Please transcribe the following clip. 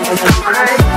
Right.